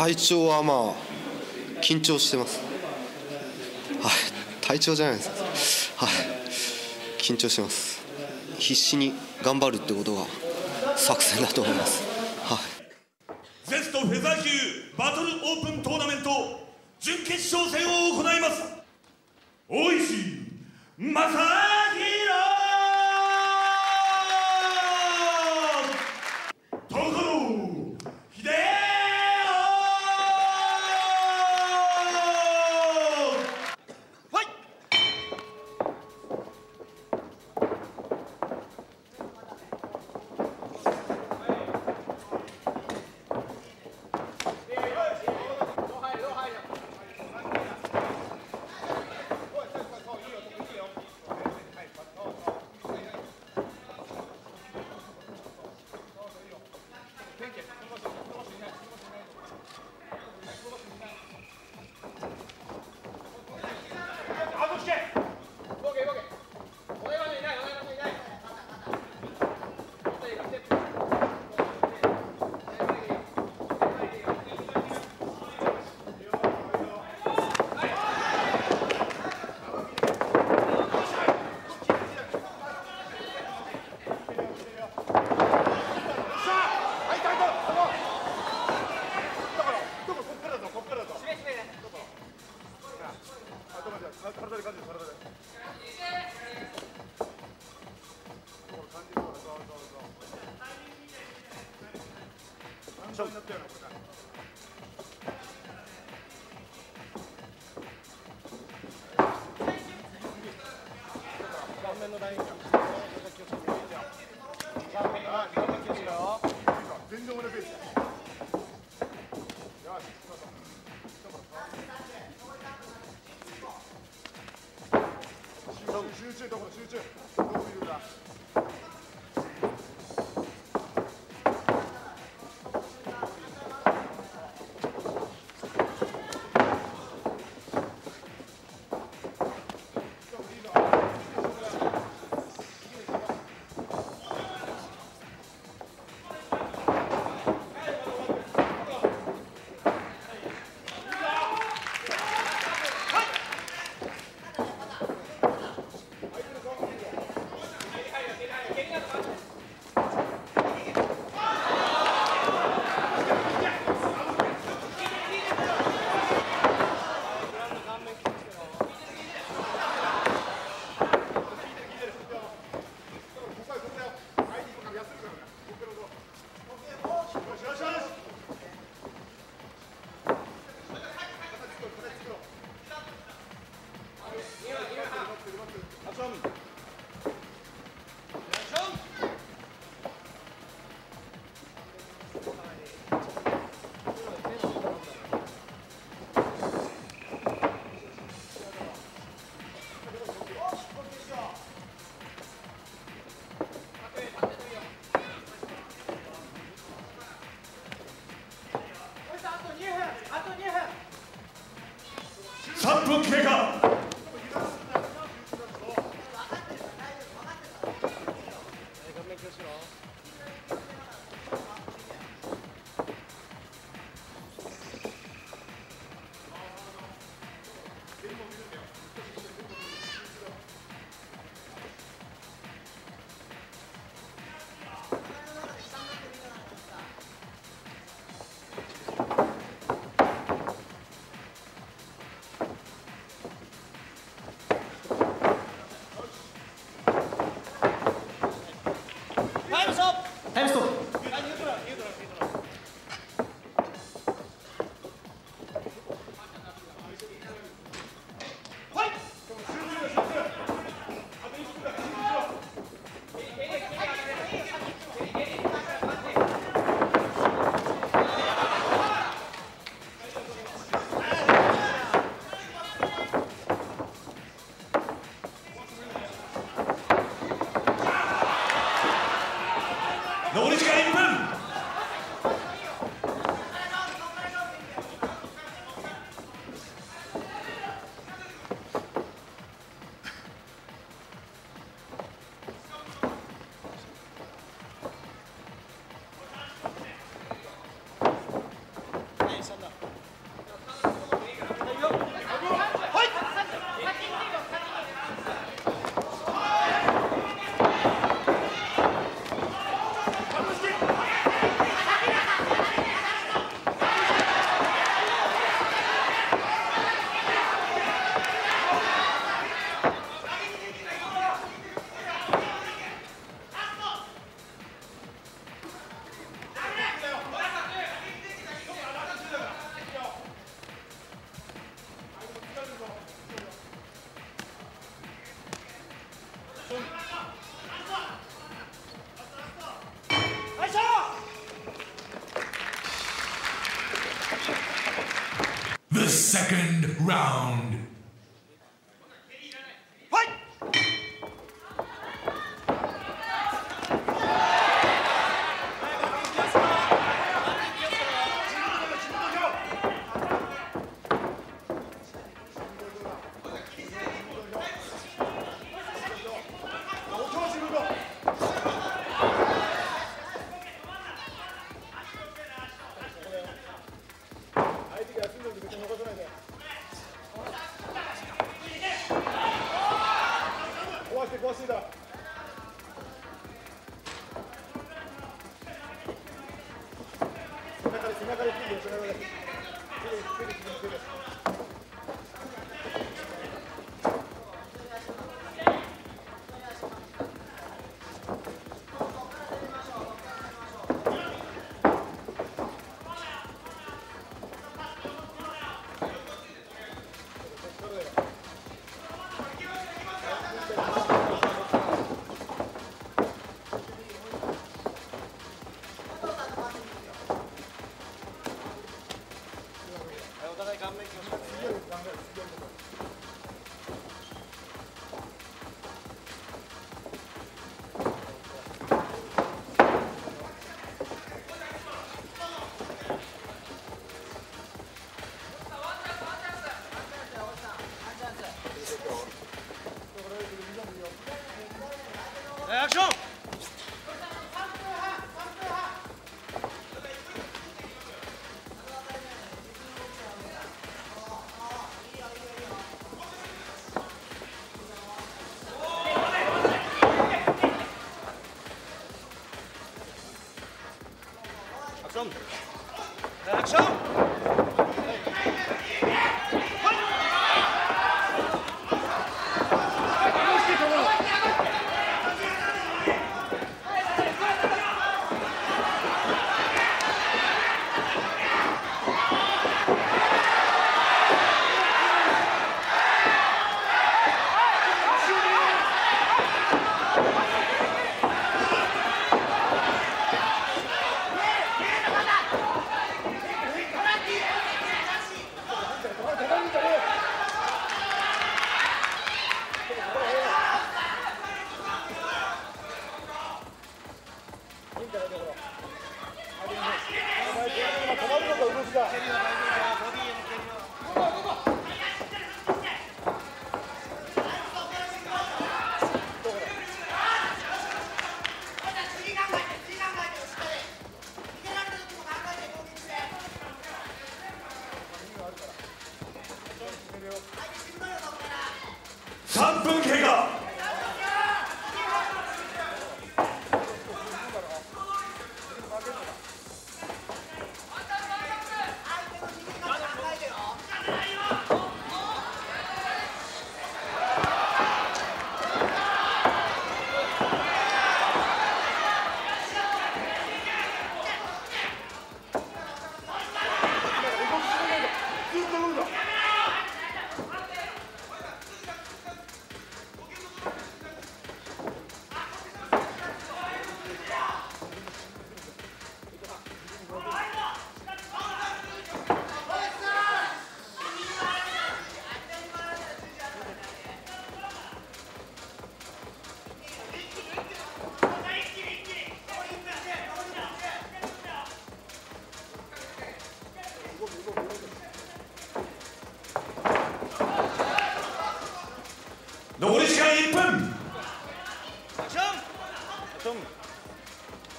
体調はまあ緊張してます。はい。体調じゃないです。はい。緊張してます。必死に頑張るってことが作戦だと思います。はい。ゼストフェザー級バトルオープントーナメント準決勝戦を行います。大石正勝負になったよねこれね顔面のラインが集中ところ集中どこいるか3分経過り second round. ア 그.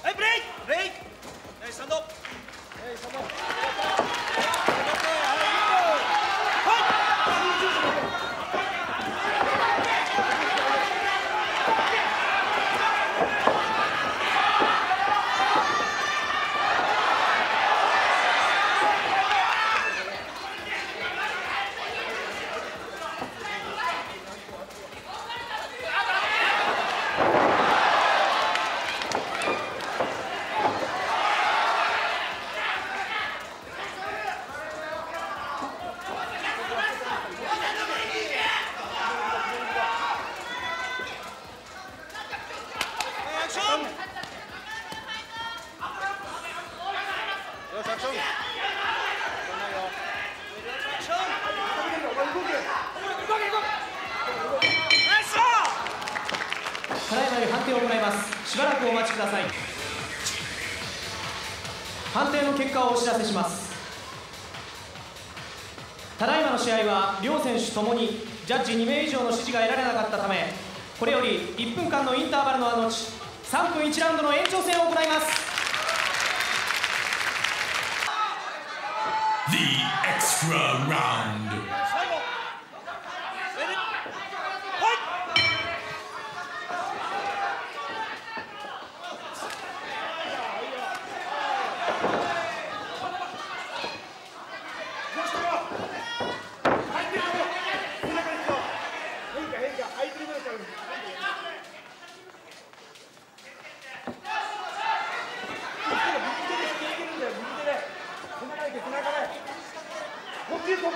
はいブレイクブレイクはいスタンドはいスタンドアクションよしアクションアクションより判定を行います。しばらくお待ちください。判定の結果をお知らせします。ただいまの試合は両選手ともにジャッジ2名以上の指示が得られなかったためこれより1分間のインターバルの後3分1ラウンドの延長戦を行います。The extra round.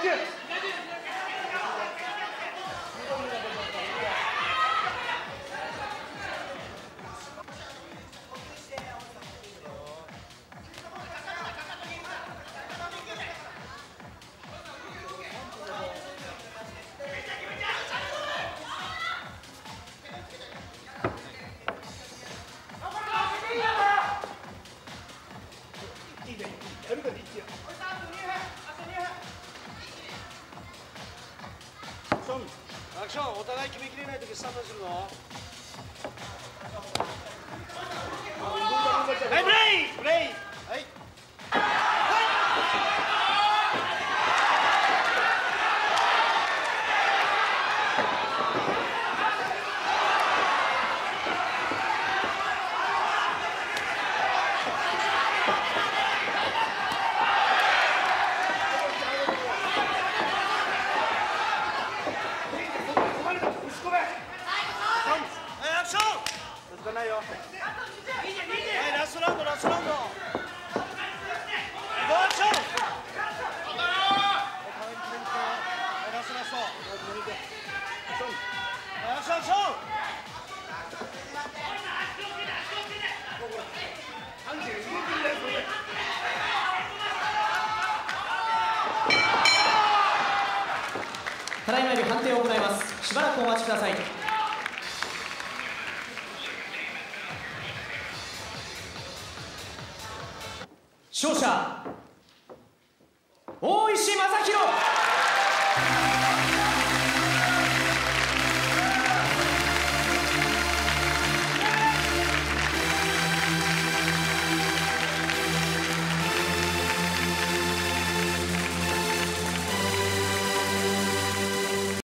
Watch it. 決めきれな勝者